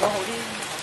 好啲。